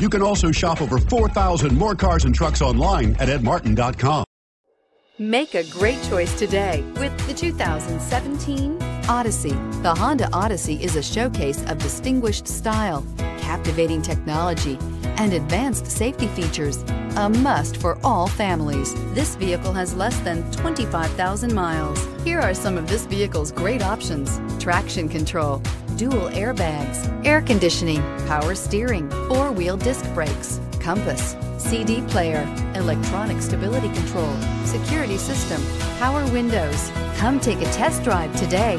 You can also shop over 4,000 more cars and trucks online at edmartin.com. Make a great choice today with the 2017 Odyssey. The Honda Odyssey is a showcase of distinguished style, captivating technology, and advanced safety features. A must for all families. This vehicle has less than 25,000 miles. Here are some of this vehicle's great options. Traction control, dual airbags, air conditioning, power steering, four-wheel disc brakes, compass, CD player, electronic stability control, security system, power windows. Come take a test drive today.